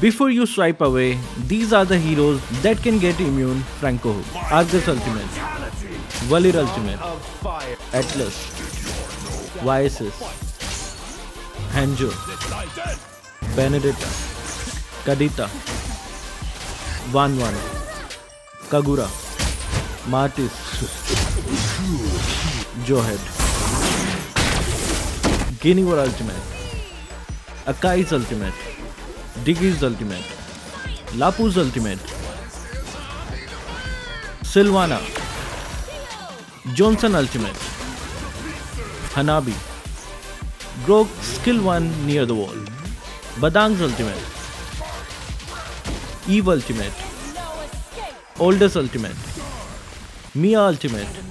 Before you swipe away, these are the heroes that can get immune Franco Hook. Argus Ultimate, Valir Ultimate, Atlas, Viasis, Hanzo, Benedetta, Kadita, Wanwan, Kagura, Martis, Jawhead, Guinevere Ultimate, Akai's Ultimate, Diggie's Ultimate, Lapu's Ultimate, Silvanna, Johnson Ultimate, Hanabi, Grock Skill 1 near the wall, Badang's Ultimate, Yve Ultimate, Aldous Ultimate, Miya Ultimate,